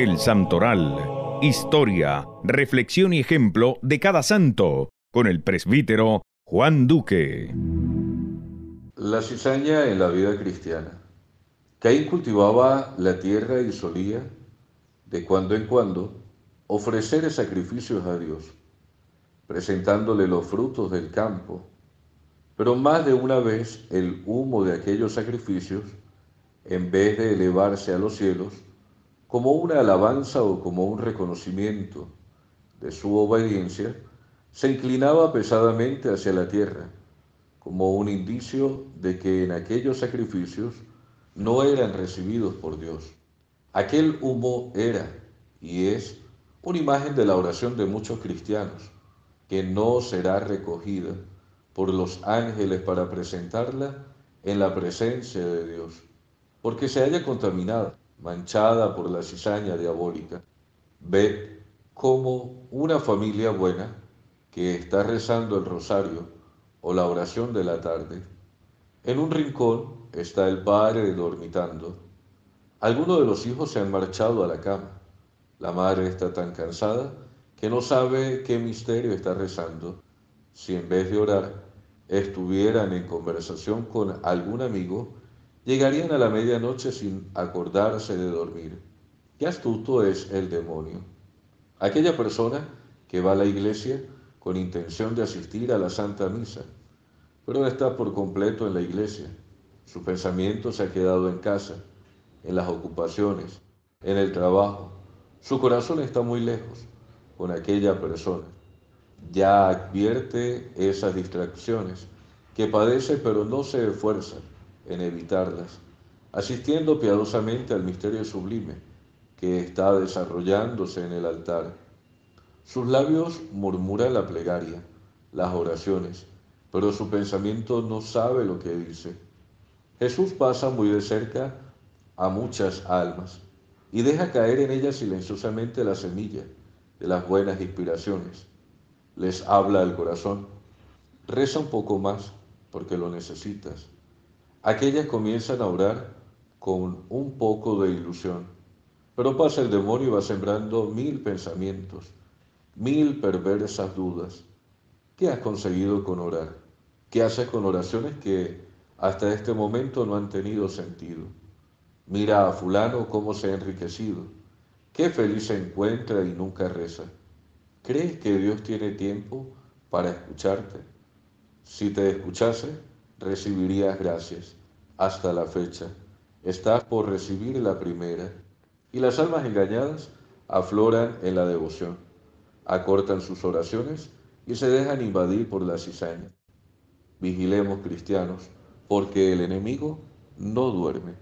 El Santoral. Historia, reflexión y ejemplo de cada santo. Con el presbítero Juan Duque. La cizaña en la vida cristiana. Caín cultivaba la tierra y solía, de cuando en cuando, ofrecer sacrificios a Dios, presentándole los frutos del campo. Pero más de una vez el humo de aquellos sacrificios, en vez de elevarse a los cielos, como una alabanza o como un reconocimiento de su obediencia, se inclinaba pesadamente hacia la tierra, como un indicio de que en aquellos sacrificios no eran recibidos por Dios. Aquel humo era y es una imagen de la oración de muchos cristianos, que no será recogida por los ángeles para presentarla en la presencia de Dios, porque se haya contaminada manchada por la cizaña diabólica. Ved cómo una familia buena que está rezando el rosario o la oración de la tarde, en un rincón está el padre dormitando. Algunos de los hijos se han marchado a la cama. La madre está tan cansada que no sabe qué misterio está rezando. Si en vez de orar estuvieran en conversación con algún amigo, llegarían a la medianoche sin acordarse de dormir. Qué astuto es el demonio. Aquella persona que va a la iglesia con intención de asistir a la Santa Misa, pero no está por completo en la iglesia. Su pensamiento se ha quedado en casa, en las ocupaciones, en el trabajo. Su corazón está muy lejos con aquella persona. Ya advierte esas distracciones que padece pero no se esfuerza en evitarlas, asistiendo piadosamente al misterio sublime que está desarrollándose en el altar. Sus labios murmuran la plegaria, las oraciones, pero su pensamiento no sabe lo que dice. Jesús pasa muy de cerca a muchas almas y deja caer en ellas silenciosamente la semilla de las buenas inspiraciones. Les habla el corazón. Reza un poco más porque lo necesitas. Aquellas comienzan a orar con un poco de ilusión, pero pasa el demonio y va sembrando mil pensamientos, mil perversas dudas. ¿Qué has conseguido con orar? ¿Qué haces con oraciones que hasta este momento no han tenido sentido? Mira a fulano cómo se ha enriquecido. Qué feliz se encuentra y nunca reza. ¿Crees que Dios tiene tiempo para escucharte? Si te escuchase, recibirías gracias. Hasta la fecha, estás por recibir la primera y las almas engañadas afloran en la devoción, acortan sus oraciones y se dejan invadir por la cizaña. Vigilemos cristianos, porque el enemigo no duerme.